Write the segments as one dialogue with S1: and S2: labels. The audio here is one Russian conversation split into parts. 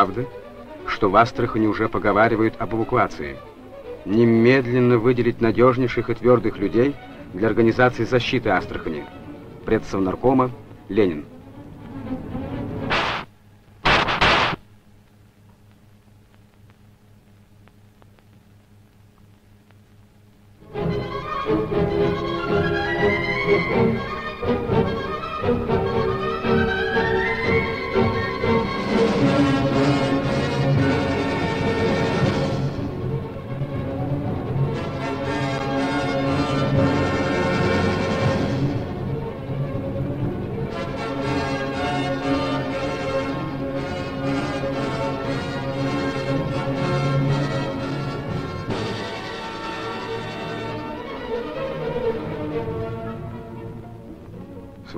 S1: правда, что в Астрахани уже поговаривают об эвакуации? Немедленно выделить надежнейших и твердых людей для организации защиты Астрахани. Предсовнаркома Ленин.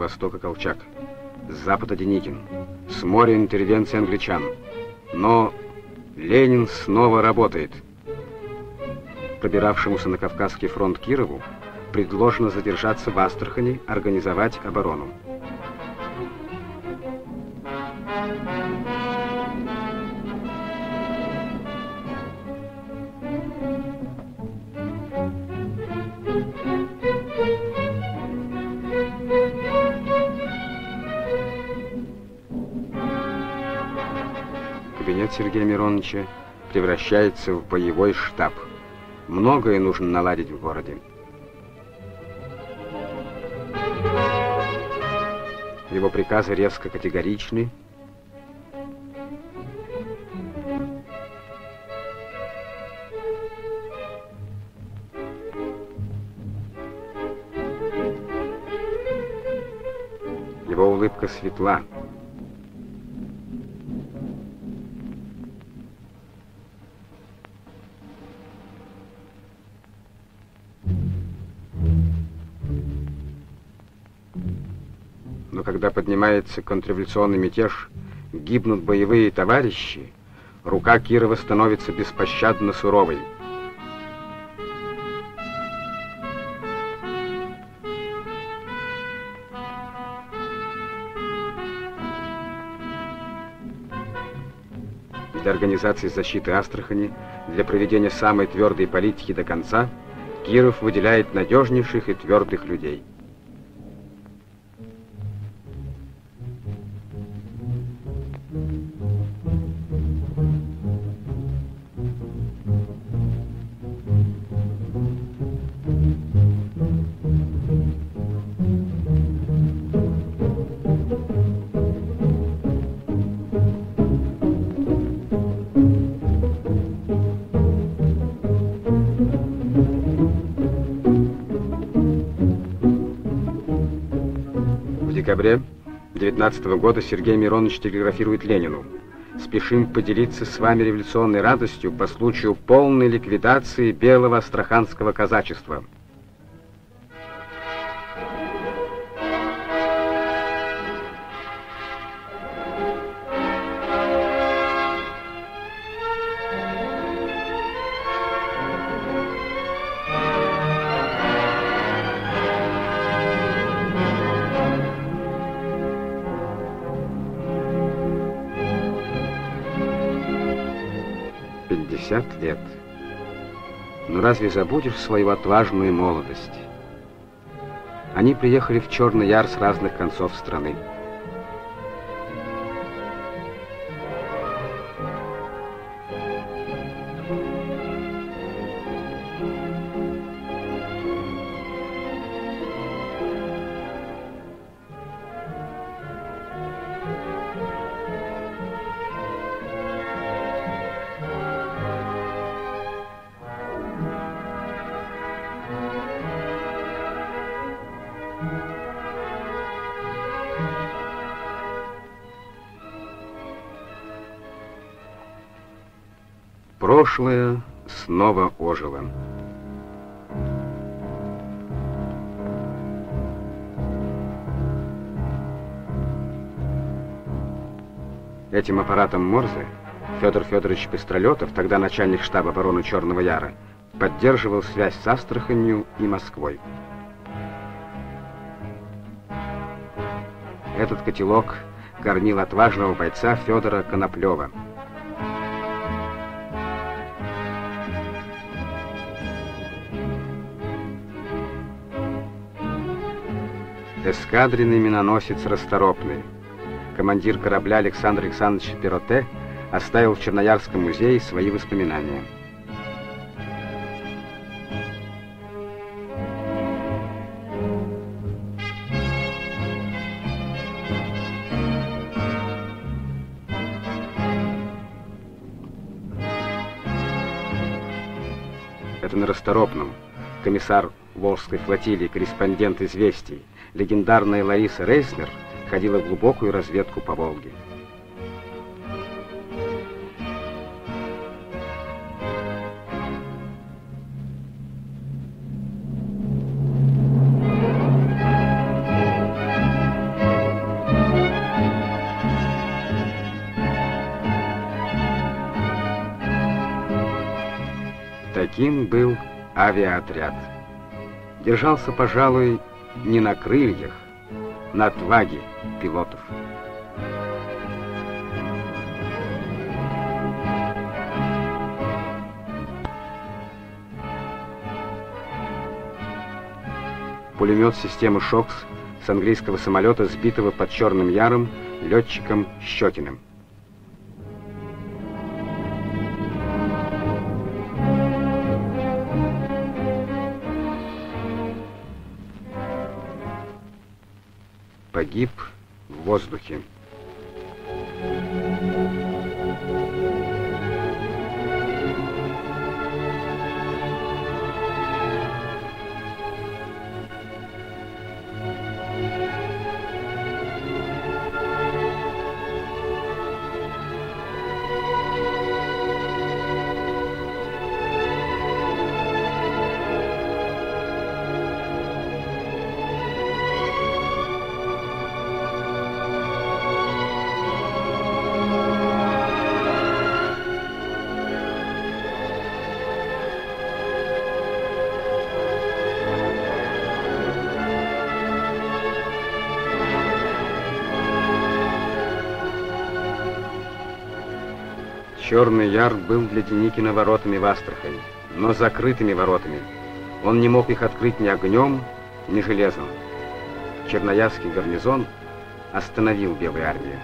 S1: Востока Колчак, с запада Деникин, с моря интервенция англичан. Но Ленин снова работает. Пробиравшемуся на Кавказский фронт Кирову предложено задержаться в Астрахани, организовать оборону. Кабинет Сергея Мироновича превращается в боевой штаб. Многое нужно наладить в городе. Его приказы резко категоричны. Его улыбка светла. Но когда поднимается контрреволюционный мятеж, гибнут боевые товарищи, рука Кирова становится беспощадно суровой. Для организации защиты Астрахани, для проведения самой твердой политики до конца, Киров выделяет надежнейших и твердых людей. Декабре 19 года Сергей Миронович телеграфирует Ленину. Спешим поделиться с вами революционной радостью по случаю полной ликвидации белого астраханского казачества. Пятьдесят лет. Но разве забудешь свою отважную молодость? Они приехали в Черный Яр с разных концов страны. Прошлое снова ожило. Этим аппаратом Морзе Федор Федорович Пестролетов, тогда начальник штаба обороны Черного Яра, поддерживал связь с Астраханью и Москвой. Этот котелок горнил отважного бойца Федора Коноплева. Эскадренный миноносец расторопный. Командир корабля Александр Александрович Пероте оставил в Черноярском музее свои воспоминания. Это на расторопном. Комиссар Волжской флотилии, корреспондент «Известий», легендарная Лариса Рейснер ходила в глубокую разведку по Волге. Таким был авиаотряд. Держался, пожалуй, не на крыльях, на отваге пилотов. Пулемет системы «Шокс» с английского самолета, сбитого под Черным Яром летчиком Щекиным. Погиб в воздухе. Черный Яр был для Деникина воротами в Астрахань, но закрытыми воротами. Он не мог их открыть ни огнем, ни железом. Черноярский гарнизон остановил Белую армию.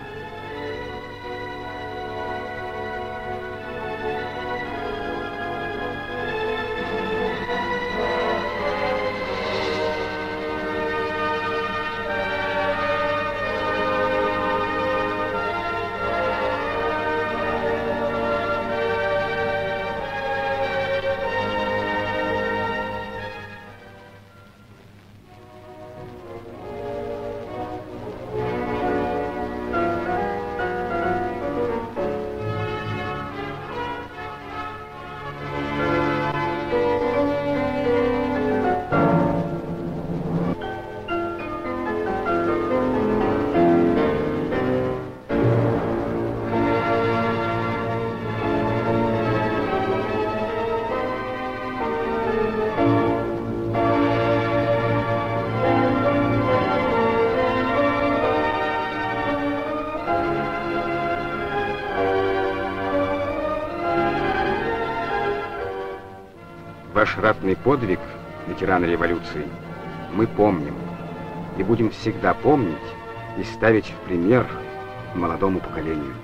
S1: Ваш ратный подвиг, ветераны революции, мы помним и будем всегда помнить и ставить в пример молодому поколению.